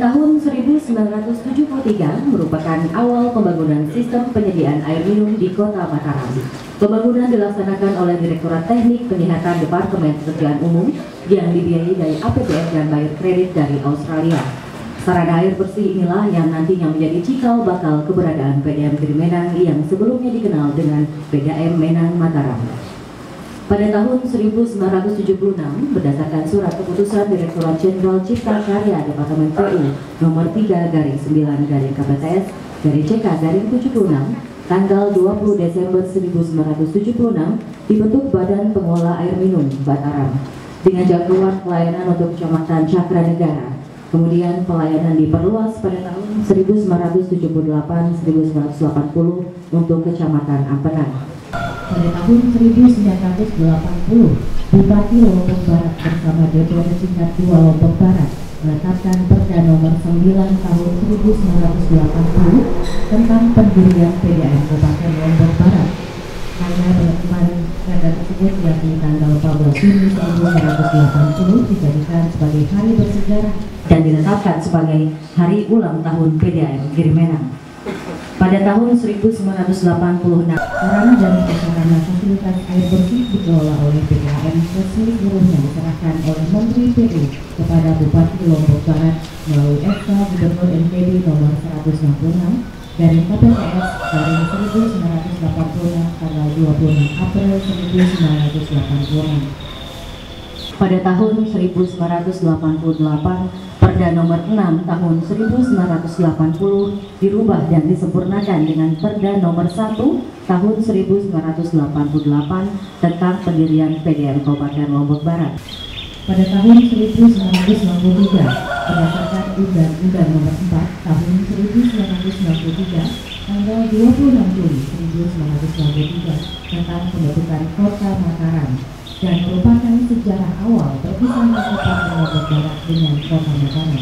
tahun 1973 merupakan awal pembangunan sistem penyediaan air minum di Kota Mataram. Pembangunan dilaksanakan oleh Direktorat Teknik Penyihatan Departemen Pekerjaan Umum yang dibiayai dari APBN dan bayar kredit dari Australia. Sarana air bersih inilah yang nantinya menjadi cikal bakal keberadaan PDAM Girimenang yang sebelumnya dikenal dengan PDAM Menang Mataram. Pada tahun 1976, berdasarkan surat keputusan Direktorat Jenderal Cipta Karya Departemen PU nomor 3 garing 9 garing KPTS garing CK garing 76 tanggal 20 Desember 1976 dibentuk Badan Pengelola Air Minum Bataram dengan jangkauan pelayanan untuk Kecamatan Cakra Negara. Kemudian pelayanan diperluas pada tahun 1978-1980 untuk Kecamatan Ampenan. Pada tahun 1980, Bupati Lombok Barat bersama DPRD tingkat 2 Lombok Barat menetapkan Perda nomor 9 tahun 1980 tentang pendirian PDAM Kabupaten Lombok Barat. Hanya penetapan perda tersebut yakni tanggal 14 Juni 1980 dijadikan sebagai hari bersejarah dan ditetapkan sebagai hari ulang tahun PDAM Girimenang. Pada tahun 1986, sarana dan prasarana fasilitas air bersih dikelola oleh PDAM seluruhnya diserahkan oleh Menteri PU kepada Bupati Lombok Barat melalui SK Gubernur NTB nomor 166 dari KPPS dari 1986 tanggal 26 April 1986. Pada tahun 1988, Perda nomor 6 tahun 1980 dirubah dan disempurnakan dengan Perda nomor 1 tahun 1988 tentang pendirian PDM Kabupaten Lombok Barat. Pada tahun 1993, berdasarkan Undang-Undang nomor 4 tahun 1993 tanggal 26 Juli 1993 tentang pembentukan Kota Mataram dan merupakan sejarah awal perpisahan Lombok Barat dengan Kota Mataram.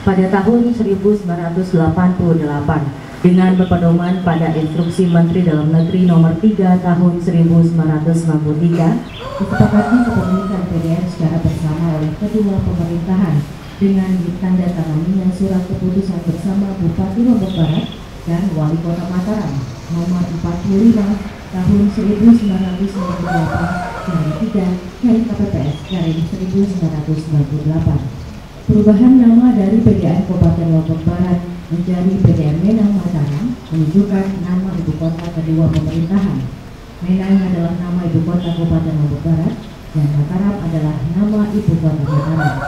Pada tahun 1988, dengan berpedoman pada Instruksi Menteri Dalam Negeri Nomor 3 Tahun 1993, disepakati kepemilikan PDR secara bersama oleh kedua pemerintahan dengan ditandatangani surat keputusan bersama Bupati Lombok Barat dan Wali Kota Mataram nomor 45 tahun 1998 dari 3 dari KPPS dari 1998. Perubahan nama dari PDAM Kabupaten Lombok Barat menjadi PDAM Menang Mataram menunjukkan nama ibu kota kedua pemerintahan. Menang adalah nama ibu kota Kabupaten Lombok Barat dan Mataram adalah nama ibu kota Mataram.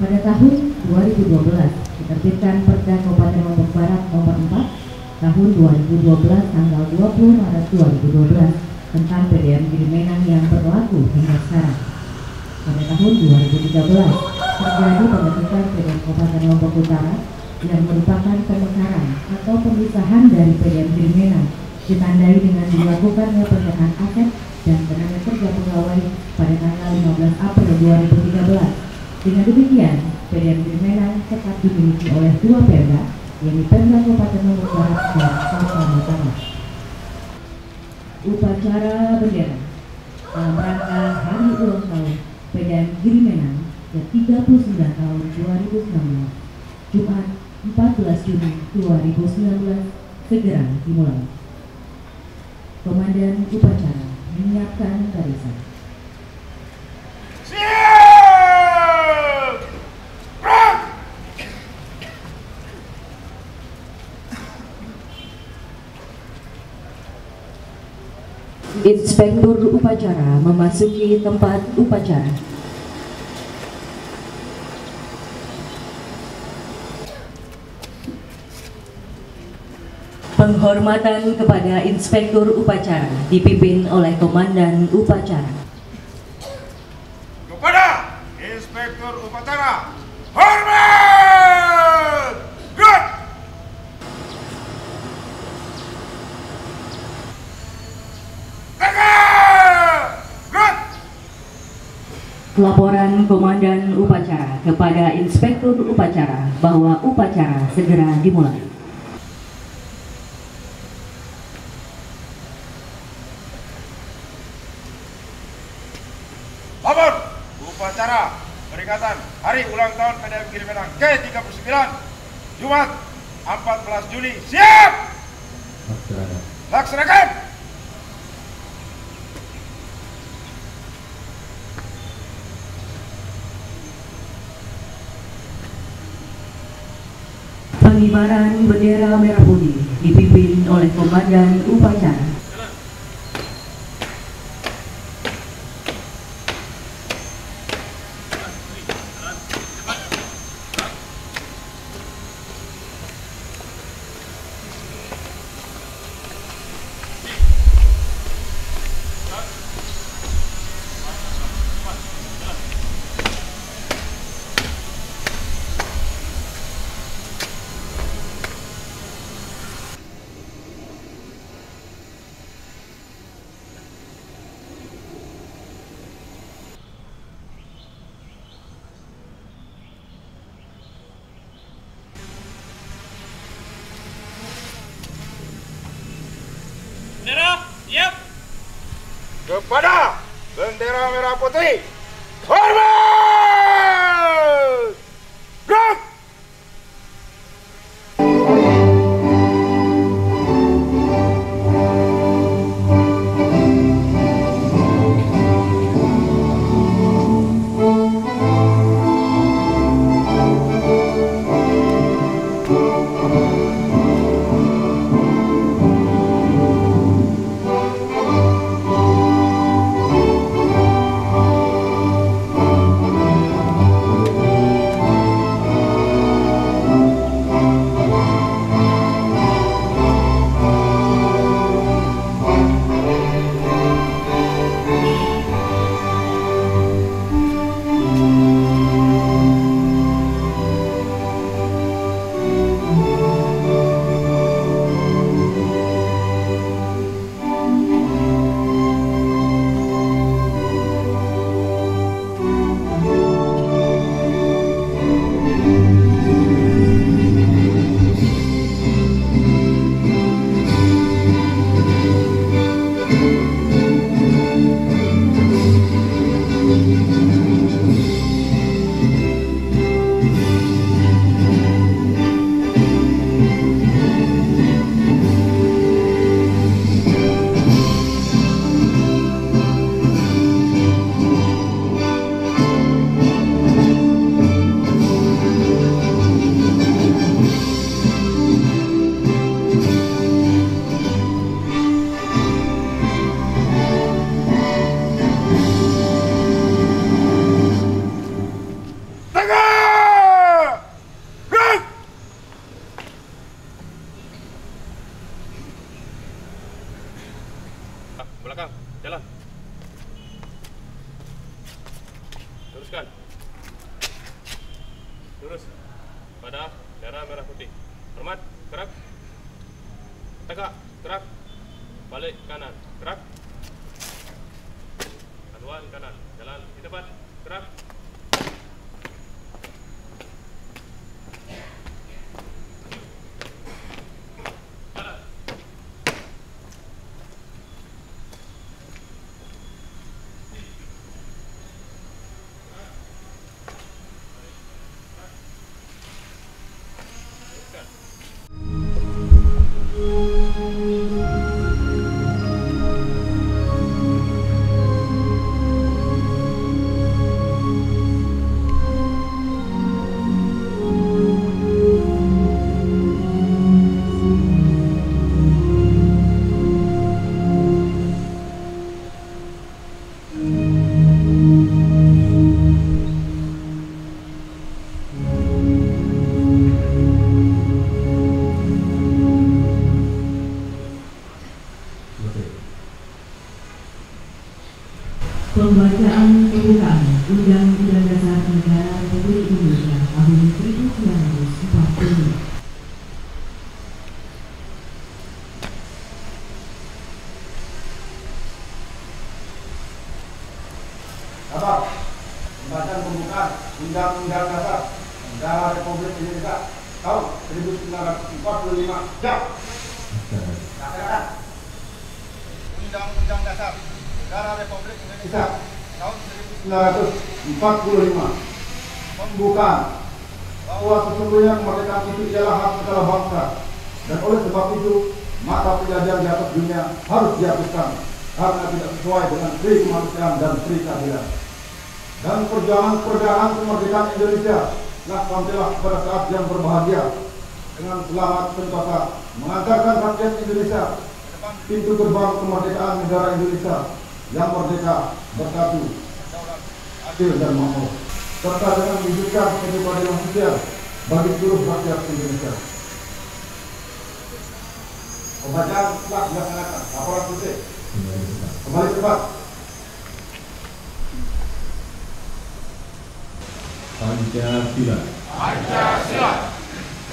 Pada tahun 2012 diterbitkan Perda Kabupaten Lombok Barat nomor 4 tahun 2012 tanggal 20 Maret 2012 tentang PDM Girimenang yang berlaku hingga sekarang. Pada tahun 2013 terjadi pembentukan PDM Kabupaten Lombok Utara yang merupakan pemekaran atau pemisahan dari PDM Girimenang ditandai dengan dilakukannya penyerahan aset dan tenaga kerja pegawai pada tanggal 15 April 2013. Dengan demikian, PDM Girimenang tetap dimiliki oleh dua Pemda yang Pemda Kabupaten Lombok Barat dan Kota Mataram. Upacara bendera dalam rangka Hari Ulang Tahun PDAM Girimenang ke-39 tahun 2019 Jumat 14 Juni 2019 segera dimulai. Komandan upacara menyiapkan barisan. Inspektur upacara memasuki tempat upacara. Penghormatan kepada Inspektur Upacara dipimpin oleh Komandan Upacara. laporan Komandan Upacara kepada Inspektur Upacara bahwa upacara segera dimulai. Lapor upacara peringatan hari ulang tahun PDM Kirimenang ke-39 Jumat 14 Juli. Siap! Laksanakan! pengibaran bendera merah putih dipimpin oleh Komandan Upacara. three. belakang. Jalan. Teruskan. Lurus. Pada daerah merah putih. Hormat gerak. Tegak gerak. Balik kanan gerak. Haluan kanan. Yang berbahagia dengan selamat sentosa mengantarkan rakyat Indonesia pintu gerbang kemerdekaan negara Indonesia yang merdeka, bersatu, adil dan makmur serta dengan mewujudkan keadilan sosial bagi seluruh rakyat Indonesia. Pembacaan telah dilaksanakan. Laporan selesai. Kembali cepat. Pancasila. Pancasila.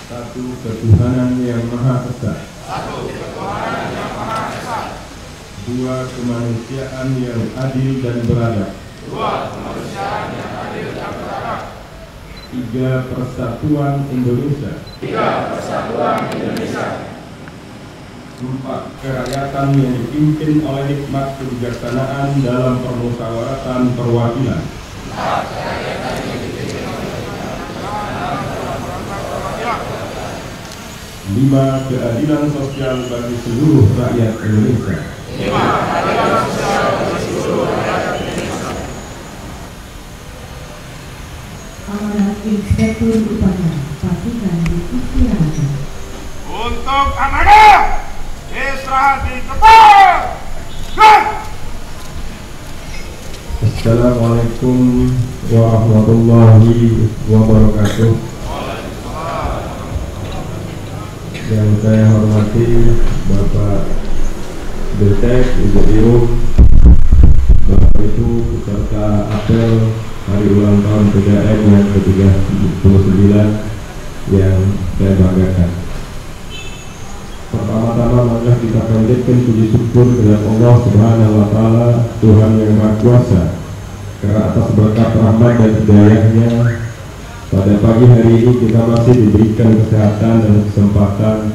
Satu ketuhanan yang maha esa. Satu ketuhanan yang maha esa. Dua kemanusiaan yang adil dan beradab. Dua kemanusiaan yang adil dan beradab. Tiga persatuan Indonesia. Tiga persatuan Indonesia. Empat kerakyatan yang dipimpin oleh hikmat kebijaksanaan dalam permusyawaratan perwakilan. Empat kerakyatan yang lima keadilan sosial bagi seluruh rakyat Indonesia. Lima keadilan sosial bagi seluruh rakyat Indonesia. Amanat Inspektur Upacara Pastikan di Istirahat. Untuk amanah Israel di tempat. Assalamualaikum warahmatullahi wabarakatuh. Yang saya hormati Bapak Detek, Ibu Ium, Bapak Ibu beserta apel hari ulang tahun PDM yang ke-39 yang saya banggakan. Pertama-tama maka kita panjatkan puji syukur kepada Allah Subhanahu wa taala, Tuhan yang Maha Kuasa karena atas berkat rahmat dan hidayahnya pada pagi hari ini kita masih diberikan kesehatan dan kesempatan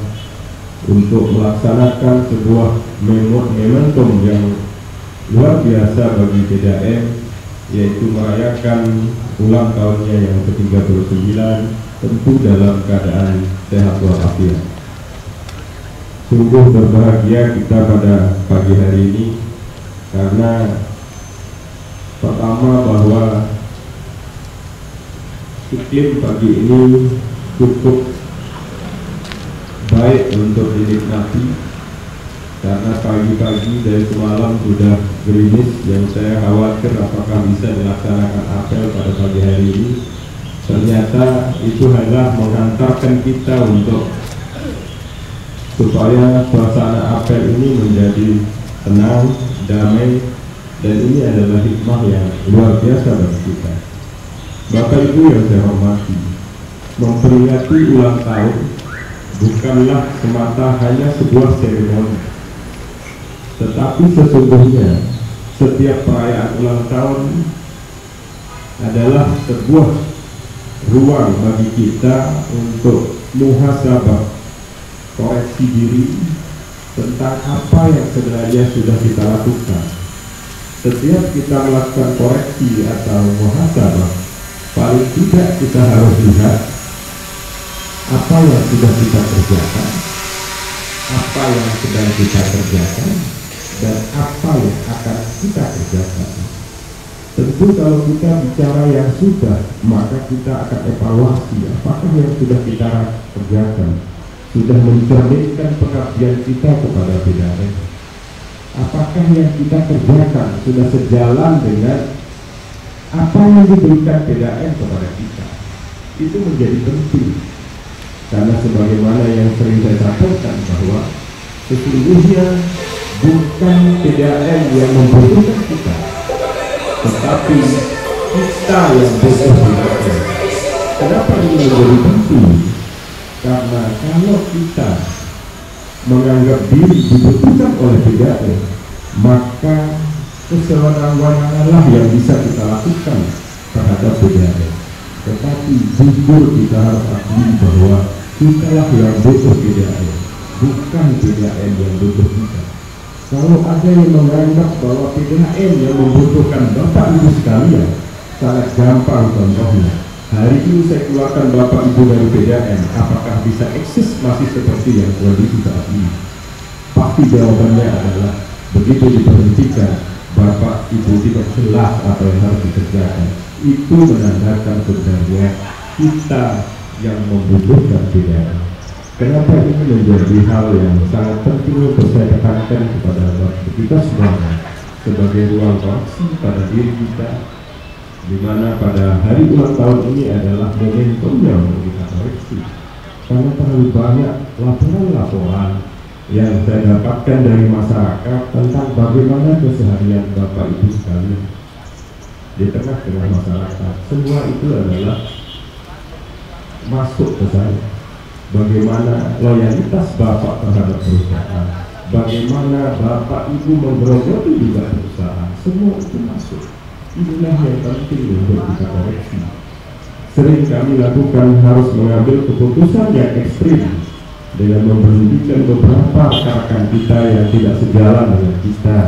untuk melaksanakan sebuah momentum yang luar biasa bagi PDAM yaitu merayakan ulang tahunnya yang ke-39 tentu dalam keadaan sehat walafiat. Sungguh berbahagia kita pada pagi hari ini karena pertama bahwa iklim pagi ini cukup baik untuk dinikmati karena pagi-pagi dari semalam sudah gerimis yang saya khawatir apakah bisa dilaksanakan apel pada pagi hari ini. Ternyata itu hanya mengantarkan kita untuk supaya suasana apel ini menjadi tenang, damai dan ini adalah hikmah yang luar biasa bagi kita Bapak Ibu yang saya hormati, memperingati ulang tahun bukanlah semata hanya sebuah seremoni, tetapi sesungguhnya setiap perayaan ulang tahun adalah sebuah ruang bagi kita untuk muhasabah, koreksi diri tentang apa yang sebenarnya sudah kita lakukan. Setiap kita melakukan koreksi atau muhasabah, paling tidak kita harus lihat apa yang sudah kita kerjakan apa yang sedang kita kerjakan dan apa yang akan kita kerjakan. Tentu kalau kita bicara yang sudah maka kita akan evaluasi apakah yang sudah kita kerjakan sudah mencerminkan pengabdian kita kepada bidang apakah yang kita kerjakan sudah sejalan dengan apa yang diberikan PDAM kepada kita? Itu menjadi penting. Karena sebagaimana yang sering saya sampaikan bahwa sesungguhnya bukan PDAM yang membutuhkan kita tetapi kita yang butuh PDAM kenapa ini menjadi penting? Karena kalau kita menganggap diri dibutuhkan oleh PDAM maka kesewenang-wenanganlah yang bisa kita lakukan terhadap budaya. Tetapi jujur kita harus akui bahwa kita lah yang butuh BDAM, bukan BDAM yang butuh kita. Kalau ada yang menganggap bahwa PDAM yang membutuhkan Bapak Ibu sekalian, sangat gampang contohnya. Hari ini saya keluarkan Bapak Ibu dari PDAM, apakah bisa eksis masih seperti yang kondisi saat ini? Pasti jawabannya adalah begitu diberhentikan, Bapak Ibu tidak jelas apa yang harus dikerjakan. Itu menandakan sebenarnya kita yang membutuhkan PDAM. Kenapa ini menjadi hal yang sangat penting untuk saya tekankan kepada kita semua sebagai ruang koreksi pada diri kita di mana pada hari ulang tahun ini adalah momentumnya untuk kita koreksi karena terlalu banyak laporan-laporan yang saya dapatkan dari masyarakat tentang bagaimana keseharian Bapak Ibu sekalian di tengah-tengah masyarakat semua itu adalah masuk ke saya bagaimana loyalitas Bapak terhadap perusahaan, bagaimana Bapak Ibu menggerogoti juga perusahaan, semua itu masuk. Inilah yang penting untuk kita koreksi. Sering kami lakukan harus mengambil keputusan yang ekstrim dengan memberhentikan beberapa rekan kita yang tidak sejalan dengan kita,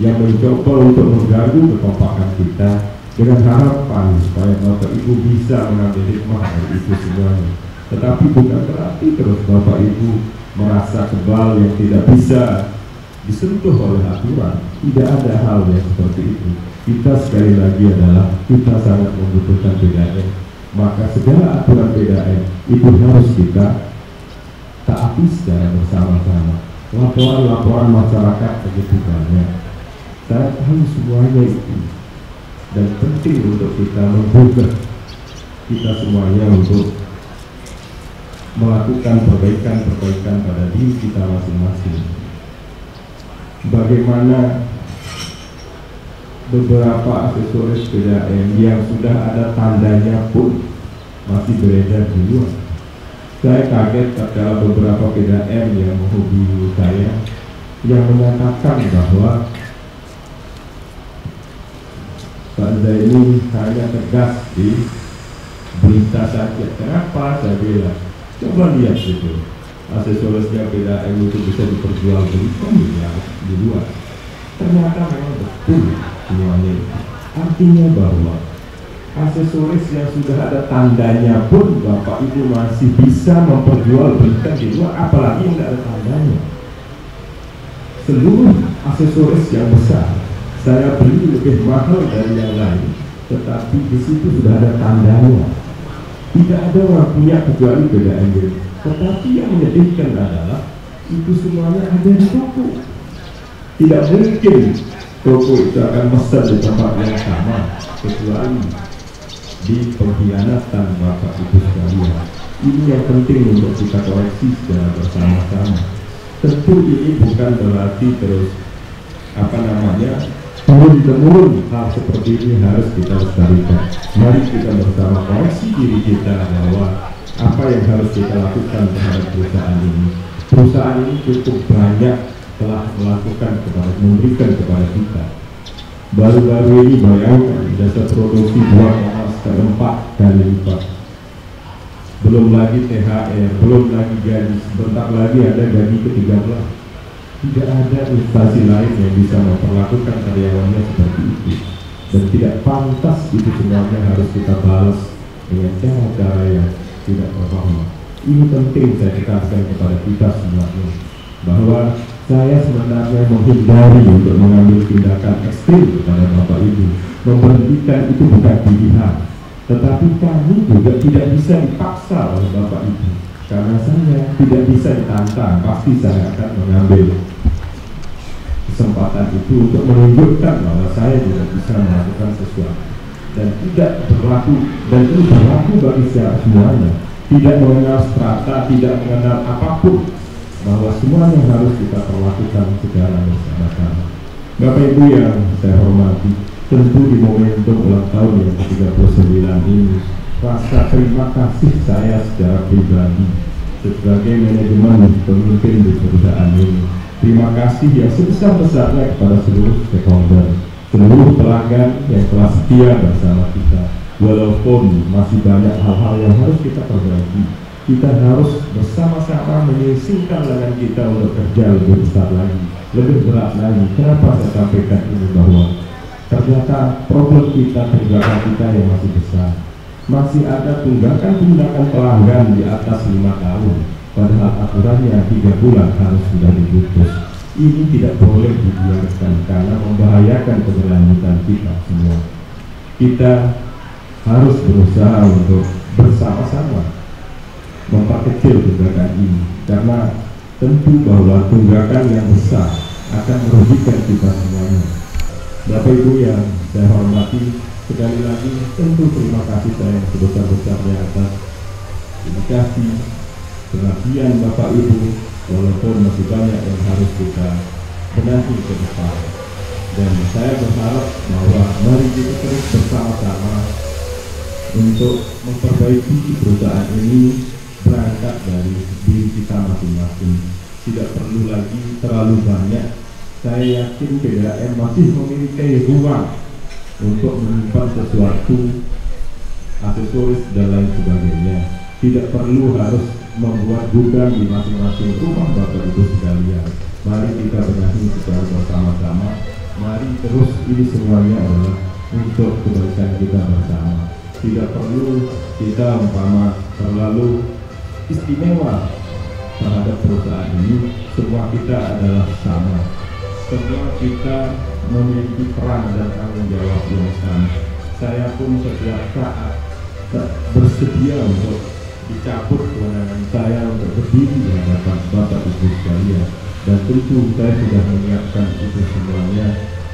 yang mencoba untuk mengganggu kekompakan kita dengan harapan supaya Bapak Ibu bisa mengambil hikmah dari itu semuanya. Tetapi bukan berarti terus Bapak Ibu merasa kebal yang tidak bisa disentuh oleh aturan. Tidak ada hal yang seperti itu. Kita sekali lagi adalah kita sangat membutuhkan PDAM maka segala aturan PDAM itu harus kita taati secara bersama-sama laporan-laporan masyarakat begitu banyak saya tahu semuanya itu dan penting untuk kita menggugah kita semuanya untuk melakukan perbaikan-perbaikan pada diri kita masing-masing. Bagaimana beberapa aksesoris PDAM yang sudah ada tandanya pun masih beredar di luar. Saya kaget ketika beberapa PDAM yang menghubungi saya yang menyatakan bahwa Pak Zaini hanya tegas di berita saja. Kenapa saya bilang? Coba lihat itu aksesorisnya PDAM itu bisa diperjualbelikan di, di luar. Ternyata memang betul semuanya. Artinya bahwa aksesoris yang sudah ada tandanya pun Bapak Ibu masih bisa memperjualbelikan di luar, apalagi yang tidak ada tandanya. Seluruh aksesoris yang besar saya beli lebih mahal dari yang lain, tetapi di situ sudah ada tandanya tidak ada orang punya kecuali beda ember. Tetapi yang menyedihkan adalah itu semuanya ada di toko. Tidak mungkin toko itu akan pesan di tempat yang sama kecuali di pengkhianatan bapak ibu sekalian. Ini yang penting untuk kita koreksi secara bersama-sama. Tentu ini bukan berarti terus apa namanya turun temurun hal seperti ini harus kita lestarikan. Mari kita bersama koreksi diri kita bahwa apa yang harus kita lakukan terhadap perusahaan ini. Perusahaan ini cukup banyak telah melakukan kepada memberikan kepada kita. Baru-baru ini bayangkan jasa produksi 2,4 kali lipat. Belum lagi THR, belum lagi gaji, sebentar lagi ada gaji ke-13 tidak ada instansi lain yang bisa memperlakukan karyawannya seperti itu. Dan tidak pantas itu semuanya harus kita balas dengan cara-cara yang tidak terhormat. Ini penting saya tekankan kepada kita semuanya bahwa saya sebenarnya menghindari untuk mengambil tindakan ekstrim kepada Bapak Ibu. Memberhentikan itu bukan pilihan. Tetapi kami juga tidak bisa dipaksa oleh Bapak Ibu. Karena saya tidak bisa ditantang pasti saya akan mengambil kesempatan itu untuk menunjukkan bahwa saya juga bisa melakukan sesuatu. Dan tidak berlaku dan itu berlaku bagi siapa semuanya. Tidak mengenal strata tidak mengenal apa pun bahwa semuanya harus kita perlakukan secara bersama-sama Bapak Ibu yang saya hormati tentu di momentum ulang tahun yang ke-39 ini rasa terima kasih saya secara pribadi sebagai manajemen pemimpin di perusahaan ini Terima kasih yang sebesar-besarnya kepada seluruh stakeholder, seluruh pelanggan yang telah setia bersama kita. Walaupun masih banyak hal-hal yang harus kita perbaiki, kita harus bersama-sama menyisihkan lengan kita untuk kerja lebih besar lagi, lebih berat lagi. Kenapa saya sampaikan ini bahwa ternyata problem kita, tunggakan kita yang masih besar. Masih ada tunggakan-tunggakan pelanggan di atas lima tahun, padahal aturannya tiga bulan harus sudah diputus. Ini tidak boleh dibiarkan karena membahayakan keberlanjutan kita semua. Kita harus berusaha untuk bersama-sama memperkecil tunggakan ini karena tentu bahwa tunggakan yang besar akan merugikan kita semuanya. Bapak Ibu yang saya hormati, sekali lagi tentu terima kasih saya sebesar-besarnya atas dedikasi, perhatian Bapak Ibu, walaupun masih banyak yang harus kita benahi ke depan. Dan saya berharap bahwa mari kita terus bersama-sama untuk memperbaiki perusahaan ini berangkat dari diri kita masing-masing. Tidak perlu lagi terlalu banyak. Saya yakin PDAM masih memiliki ruang untuk menyimpan sesuatu, aksesoris dan lain sebagainya. Tidak perlu harus membuat gudang di masing-masing rumah Bapak Ibu sekalian. Mari kita benahi secara bersama-sama. Mari terus ini semuanya adalah untuk kebaikan kita bersama. Tidak perlu kita umpama terlalu istimewa terhadap perusahaan ini. Semua kita adalah sama. Semua kita memiliki peran dan tanggung jawab yang sama. Saya pun setiap saat bersedia untuk dicabut kewenangan saya untuk berdiri di hadapan Bapak Ibu sekalian dan tentu saya sudah menyiapkan itu semuanya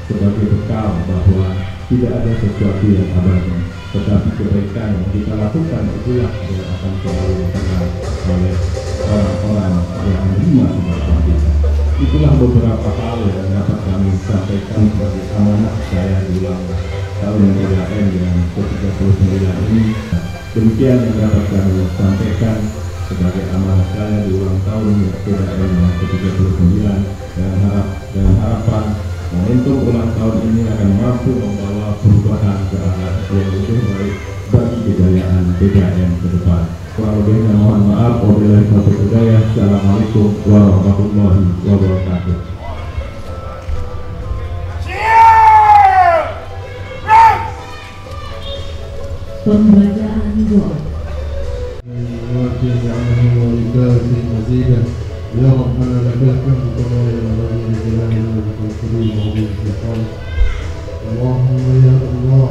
sebagai bekal bahwa tidak ada sesuatu yang abadi tetapi kebaikan yang kita lakukan itulah yang akan selalu dikenal oleh orang-orang yang menerima kebaikan kita itulah beberapa hal yang dapat kami sampaikan sebagai amanah saya di ulang tahun PDAM yang ke-39 ini. Demikian yang dapat kami sampaikan sebagai amanah saya di ulang tahun yang ke-39 dan harap dan harapan untuk ulang tahun ini akan mampu membawa perubahan ke arah yang lebih baik bagi kejayaan BKM ke depan. Kurang lebihnya mohon maaf, wabillahi taufiq hidayah. Assalamualaikum warahmatullahi wabarakatuh. pembacaan doa. Ya Rabbana lakal hamdu kama ربنا لك الحمد كما ينبغي لجلال وجهك الكريم وعظيم سلطانك اللهم يا الله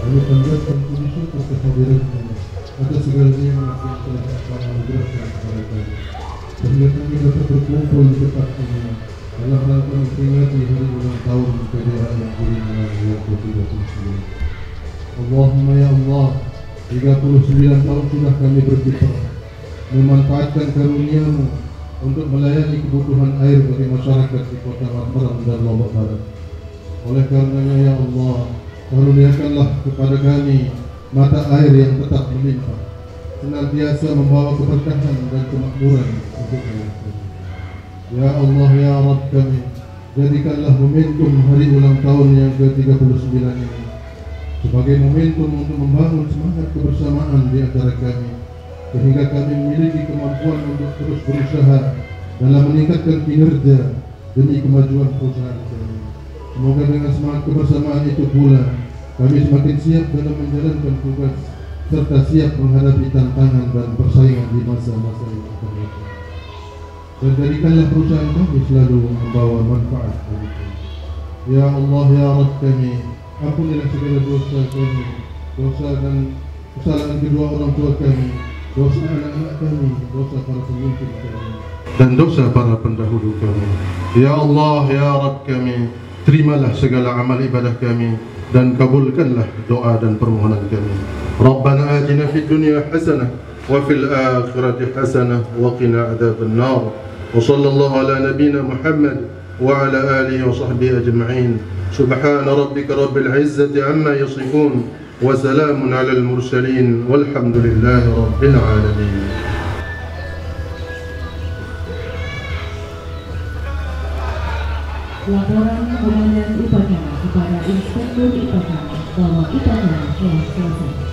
kami panjatkan puji syukur kehadiratmu atas segala nikmat yang telah engkau anugerahkan kepada kami sehingga kami dapat berkumpul di tempat ini dalam rangka memperingati hari ulang tahun PDA yang Buringan yang ke-39 Allahumma ya Allah 39 tahun sudah kami berkiprah memanfaatkan karuniamu Untuk melayani kebutuhan air bagi masyarakat di kota Mataram dan Lombok Barat. Oleh karenanya ya Allah, karuniakanlah kepada kami mata air yang tetap melimpah, senantiasa membawa keberkahan dan kemakmuran untuk kami. Ya Allah ya Rabb kami, jadikanlah momentum hari ulang tahun yang ke-39 ini sebagai momentum untuk membangun semangat kebersamaan di antara kami sehingga kami memiliki kemampuan untuk terus berusaha dalam meningkatkan kinerja demi kemajuan perusahaan kami. Semoga dengan semangat kebersamaan itu pula kami semakin siap dalam menjalankan tugas serta siap menghadapi tantangan dan persaingan di masa-masa yang akan datang. Dan jadikanlah perusahaan kami selalu membawa manfaat bagi kami. Ya Allah ya Rabb kami, ampunilah segala dosa kami, dosa dan kesalahan kedua orang tua kami, dosa kami, dosa para pemimpin kami, dan dosa para pendahulu kami. Ya Allah, ya Rabb kami, terimalah segala amal ibadah kami dan kabulkanlah doa dan permohonan kami. Rabbana atina fid dunya hasanah wa fil akhirati hasanah wa qina adzaban nar. Wa sallallahu ala nabiyyina Muhammad wa ala alihi wa sahbihi ajma'in. Subhana rabbika rabbil izzati amma yasifun. وسلام على المرسلين والحمد لله رب العالمين Laporan Komandan Upacara kepada Inspektur Upacara bahwa upacara telah selesai.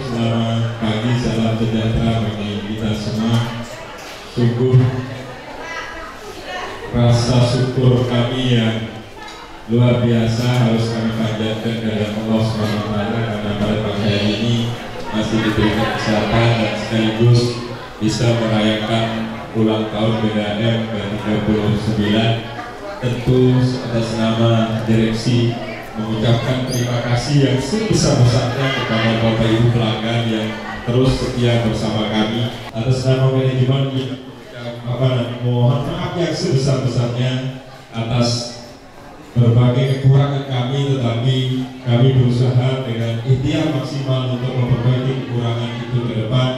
Selamat pagi, salam sejahtera bagi kita semua. Sungguh rasa syukur kami yang luar biasa harus kami panjatkan kepada Allah SWT karena pada pagi hari ini masih diberikan kesehatan dan sekaligus bisa merayakan ulang tahun BDM ke-39 tentu atas nama direksi mengucapkan terima kasih yang sebesar-besarnya kepada Bapak Ibu pelanggan yang terus setia bersama kami atas nama manajemen apa mohon maaf yang sebesar-besarnya atas berbagai kekurangan kami tetapi kami berusaha dengan ikhtiar maksimal untuk memperbaiki kekurangan itu ke depan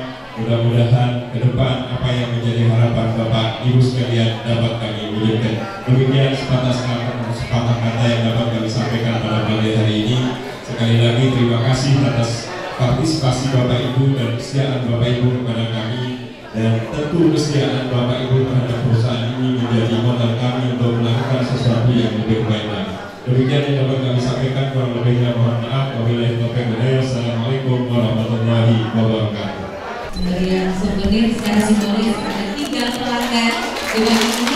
mudah-mudahan ke depan apa yang menjadi harapan Bapak Ibu sekalian dapat kami wujudkan. Demikian sepatah sepatah kata yang dapat kami sampaikan pada pagi hari ini. Sekali lagi terima kasih atas partisipasi Bapak Ibu dan kesetiaan Bapak Ibu kepada kami. Dan tentu kesetiaan Bapak Ibu pelanggan